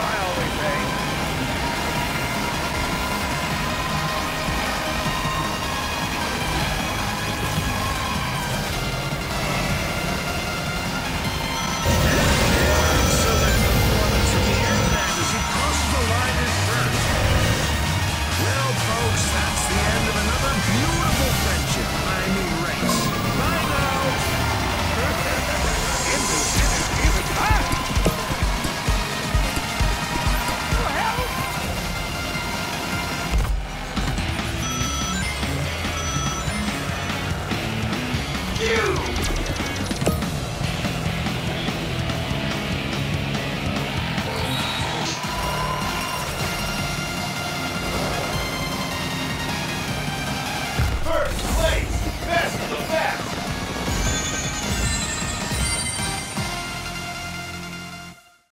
I always say.